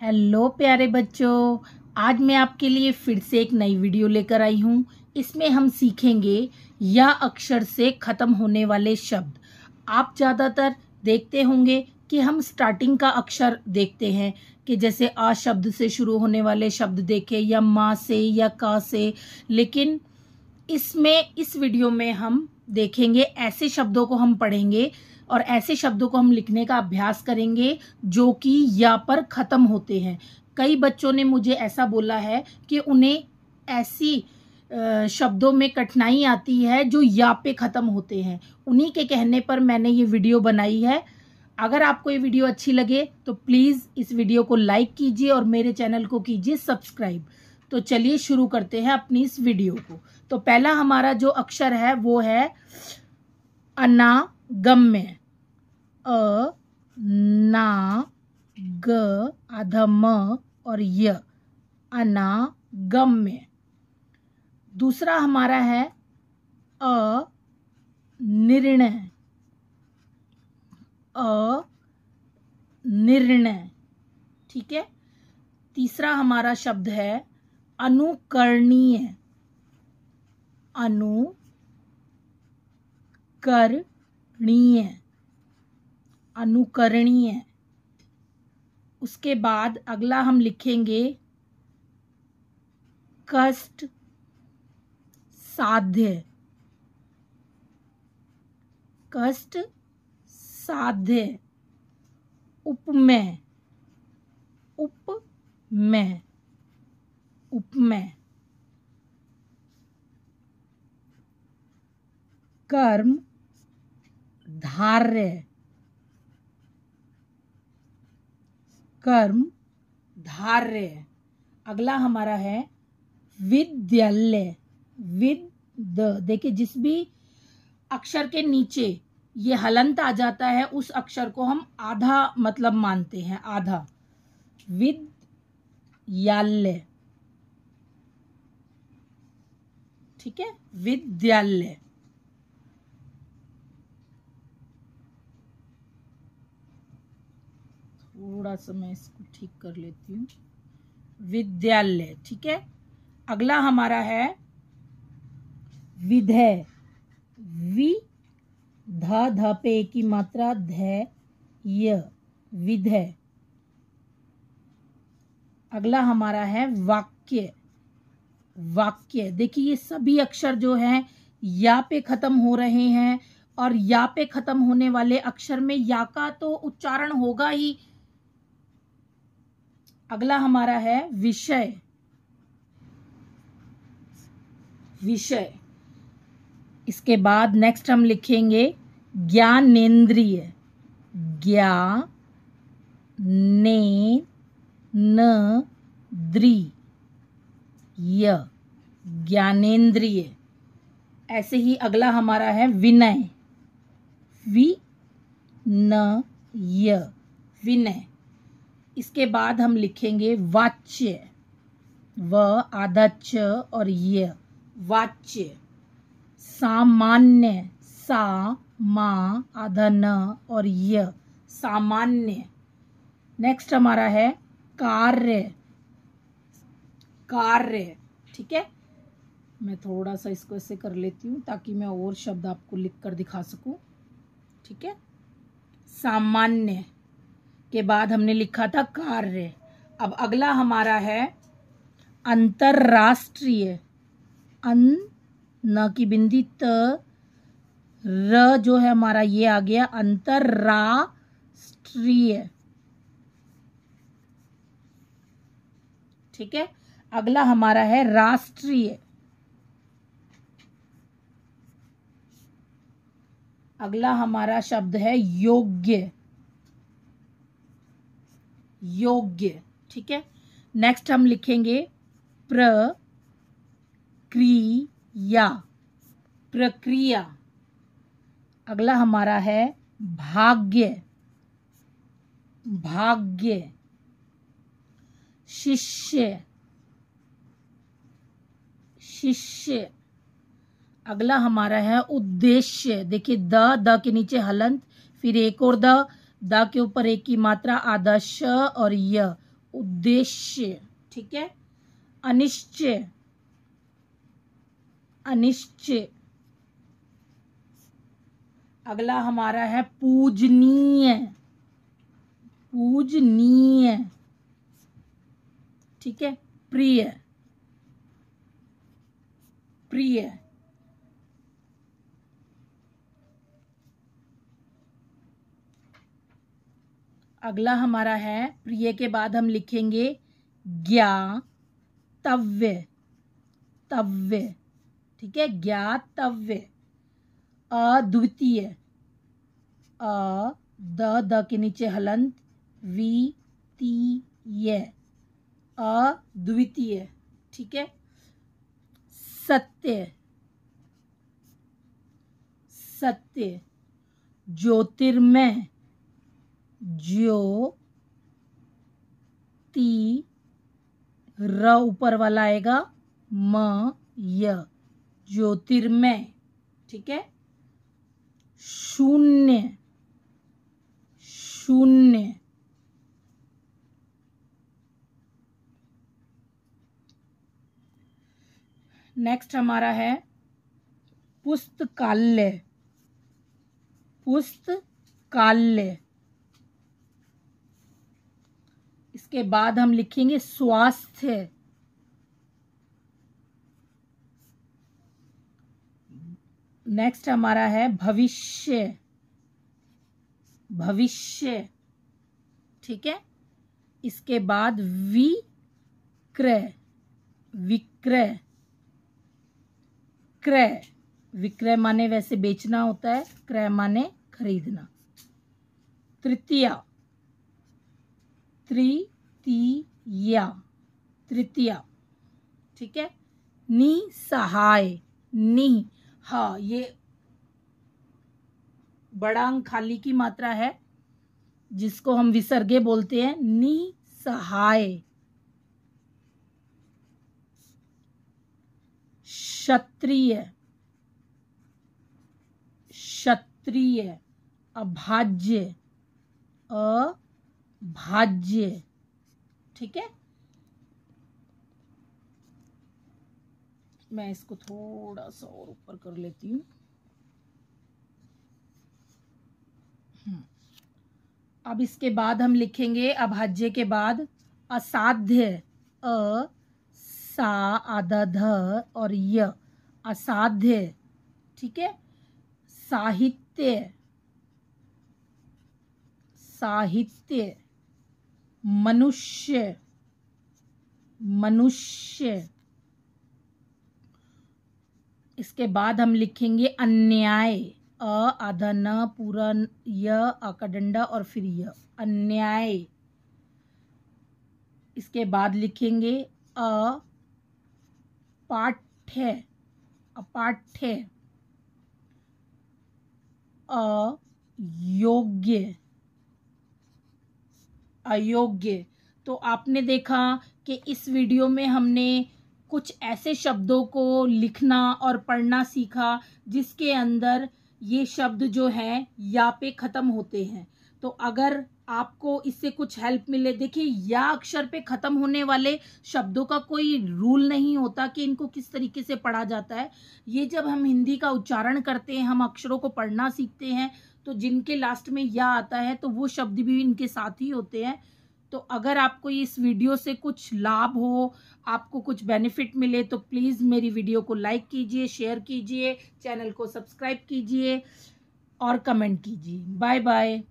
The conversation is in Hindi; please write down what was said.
हेलो प्यारे बच्चों, आज मैं आपके लिए फिर से एक नई वीडियो लेकर आई हूँ। इसमें हम सीखेंगे या अक्षर से ख़त्म होने वाले शब्द। आप ज़्यादातर देखते होंगे कि हम स्टार्टिंग का अक्षर देखते हैं, कि जैसे आ शब्द से शुरू होने वाले शब्द देखे, या माँ से, या का से। लेकिन इसमें, इस वीडियो में हम देखेंगे, ऐसे शब्दों को हम पढ़ेंगे और ऐसे शब्दों को हम लिखने का अभ्यास करेंगे जो कि या पर ख़त्म होते हैं। कई बच्चों ने मुझे ऐसा बोला है कि उन्हें ऐसी शब्दों में कठिनाई आती है जो या पे ख़त्म होते हैं। उन्हीं के कहने पर मैंने ये वीडियो बनाई है। अगर आपको ये वीडियो अच्छी लगे तो प्लीज़ इस वीडियो को लाइक कीजिए और मेरे चैनल को कीजिए सब्सक्राइब। तो चलिए शुरू करते हैं अपनी इस वीडियो को। तो पहला हमारा जो अक्षर है वो है अनागम्य। अ, ना, ग आधा और य, अनागम्य। दूसरा हमारा है अ, निर्णय। अ, निर्णय, ठीक है? तीसरा हमारा शब्द है अनुकरणीय। अनुकरणीय। अनुकरणीय। उसके बाद अगला हम लिखेंगे, कष्ट साध्य। कष्ट साध्य। उपमय। उपमय। उपमय। कर्म धार्य। कर्म धार्य अगला हमारा है विद्यालय। विद देखिए, जिस भी अक्षर के नीचे ये हलंत आ जाता है, उस अक्षर को हम आधा मतलब मानते हैं, आधा। विद्यालय। ठीक है? विद्यालय। थोड़ा सा मैं इसको ठीक कर लेती हूँ। विद्यालय, ठीक है? अगला हमारा है विधेय। वि, ध ध पे की मात्रा ध य विधेय। अगला हमारा है वाक्य। वाक्य, देखिए ये सभी अक्षर जो हैं, या पे खत्म हो रहे हैं, और या पे खत्म होने वाले अक्षर में या का तो उच्चारण होगा ही अगला हमारा है विषय। विषय। इसके बाद नेक्स्ट हम लिखेंगे ज्ञानेन्द्रिय। ज्ञा ने न द्री य ज्ञानेन्द्रिय। ऐसे ही अगला हमारा है विनय। वि न य विनय। इसके बाद हम लिखेंगे वाच्य, व आधा च और य। वाच्य, सामान्य, सा, मा आधा न और य। सामान्य। नेक्स्ट हमारा है कार्य। कार्य, ठीक है? मैं थोड़ा सा इसको ऐसे कर लेती हूँ ताकि मैं और शब्द आपको लिख कर दिखा सकूँ, ठीक है? सामान्य। के बाद हमने लिखा था कार्य। अब अगला हमारा है अंतरराष्ट्रीय। अन, न की बिंदी त, र जो है हमारा ये आ गया अंतरराष्ट्रीय। ठीक है? अगला हमारा है राष्ट्रीय। अगला हमारा शब्द है योग्य। योग्य, ठीक है? नेक्स्ट हम लिखेंगे प्रक्रिया प्रक्रिया। अगला हमारा है भाग्य। भाग्य। शिष्य। शिष्य। अगला हमारा है उद्देश्य। देखिए, द द के नीचे हलंत, फिर एक और द द के ऊपर एक की मात्रा आधा श और य, उद्देश्य, ठीक है? अनिश्चय अनिश्चय। अगला हमारा है पूजनीय पूजनीय, ठीक है? प्रिय प्रिय। अगला हमारा है प्रिय के बाद हम लिखेंगे ज्ञा तव्य, ठीक है? ज्ञातव्य। अद्वितीय। अ, द द के नीचे हलंत। वी ती ये अद्वितीय, ठीक है? सत्य। सत्य। ज्योतिर्मय। ज्यो ती र ऊपर वाला आएगा, म, य। ज्योतिर्मय, ठीक है? शून्य शून्य। नेक्स्ट हमारा है पुस्तकालय। पुस्तकालय। इसके बाद हम लिखेंगे स्वास्थ्य। नेक्स्ट हमारा है भविष्य। भविष्य। ठीक है? इसके बाद विक्रय। विक्रय। क्रय। विक्रय माने वैसे बेचना होता है, क्रय माने खरीदना। तृतीया। तृतीया तृतीया। ठीक है? निसहाय नि। हा, ये बड़ा अंक खाली की मात्रा है, जिसको हम विसर्गे बोलते हैं निसहाय क्षत्रिय। क्षत्रिय। अभाज्य। अभाज्य। ठीक है? मैं इसको थोड़ा सा और ऊपर कर लेती हूँ। हम्म। अब इसके बाद हम लिखेंगे अभाज्य के बाद असाध्य, अ, सा आधा और य। असाध्य, ठीक है? साहित्य साहित्य। मनुष्य मनुष्य। इसके बाद हम लिखेंगे अन्याय, अ आधा न पूरा य और फिर य। अन्याय। इसके बाद लिखेंगे अ, पाठ्य, अपाठ्य। अयोग्य अयोग्य। तो आपने देखा कि इस वीडियो में हमने कुछ ऐसे शब्दों को लिखना और पढ़ना सीखा, जिसके अंदर ये शब्द जो है या पे ख़त्म होते हैं। तो अगर आपको इससे कुछ हेल्प मिले, देखिए, या अक्षर पे ख़त्म होने वाले शब्दों का कोई रूल नहीं होता कि इनको किस तरीके से पढ़ा जाता है। ये जब हम हिंदी का उच्चारण करते हैं, हम अक्षरों को पढ़ना सीखते हैं तो जिनके लास्ट में या आता है तो वो शब्द भी इनके साथ ही होते हैं। तो अगर आपको इस वीडियो से कुछ लाभ हो, आपको कुछ बेनिफिट मिले तो प्लीज़ मेरी वीडियो को लाइक कीजिए शेयर कीजिए चैनल को सब्सक्राइब कीजिए और कमेंट कीजिए। Bye bye